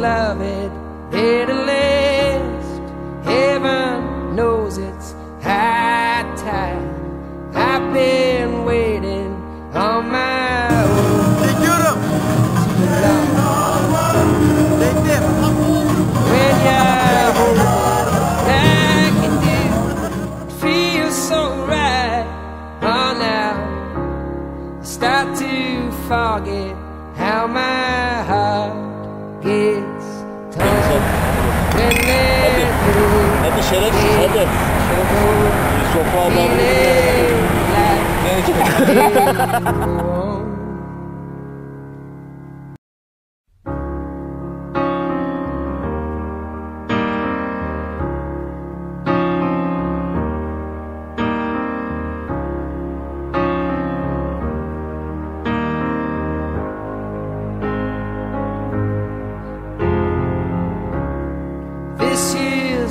love it last. Heaven knows it's high time. I've been waiting on my own Çekiyorum. too long. Çektim. When you're home do, it feels so right. Oh, now I start to forget how my through. Hadi şerefsiz hadi. Sokağa bağlı. Like Ne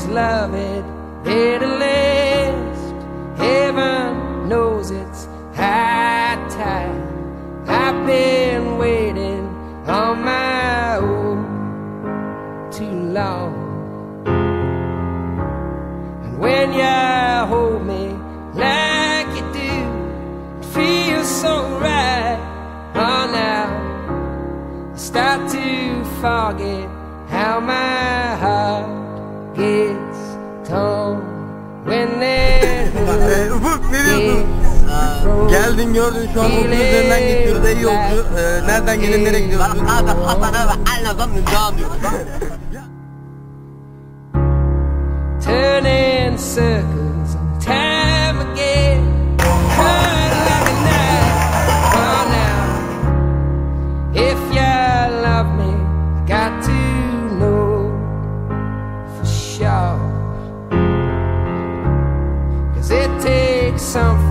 love it to last. Heaven knows it's high time. I've been waiting on my own too long. And when you hold me like you do, it feels so right. Oh, now I start to forget how my heart gets Geldin gördün şu an okul üzerinden geçiyoruz. İyi yolcu. Ee, nereden gelin nereye gidiyorsun? turning circles time again. Cut like a knife. Oh, now, if you love me, I got to know for sure. Cause it takes something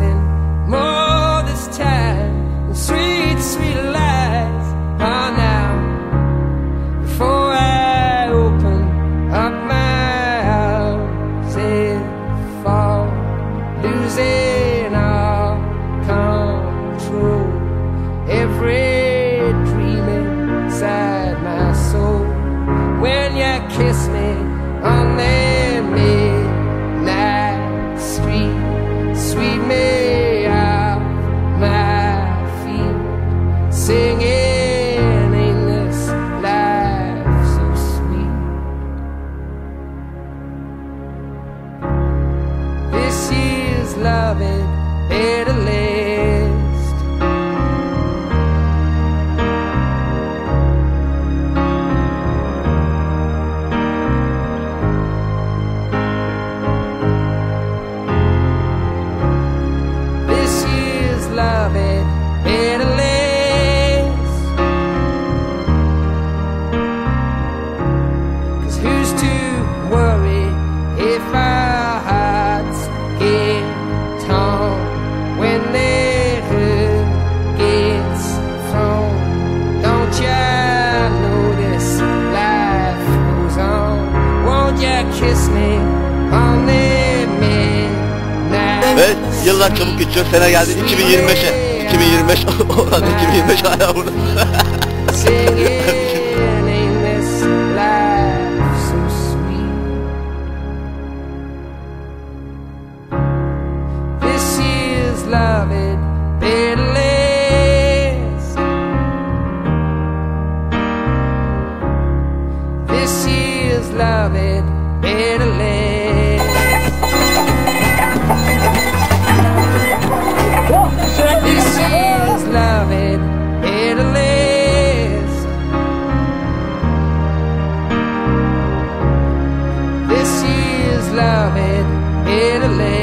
loving better Allah çabuk geçiyor. Sene geldi 2025'e. 2025 olan 2025 hala burada. love it bitterness. This. love it, it'll